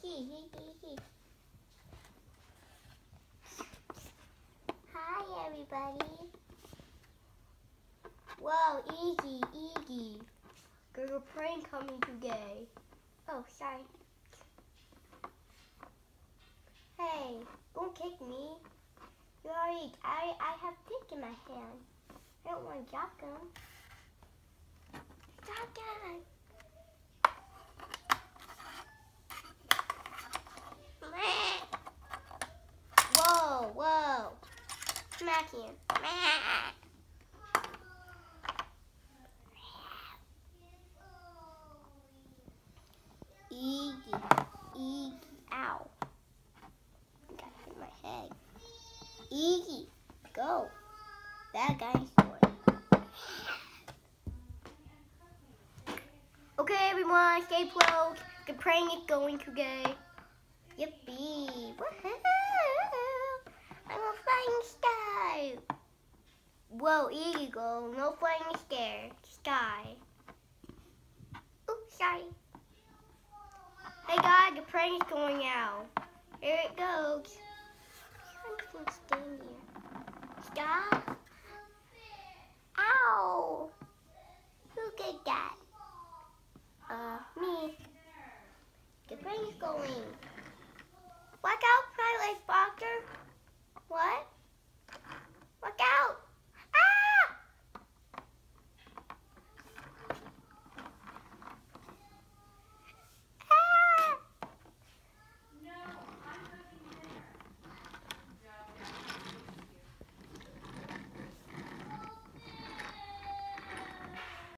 see. He, he, he. Hi, everybody. Whoa, Iggy, Iggy. There's a prank coming today. Oh, sorry. Hey, don't kick me. You already, I, I have pick in my hand. I don't want to drop them. Stop that. Whoa, whoa. Smack him. Iggy, Iggy, ow. Got hit my head. Iggy, go. That guy's doing. Okay, everyone, stay close. The prank is going today. Yippee! Woohoo! Whoa, eagle, no flying stairs, sky. Oops, sorry. Hey God, the prank's going out. Here it goes. Stay here. Sky. Ow! Who did that? Uh, me. The prank's going. Watch out, Pilot Boxer.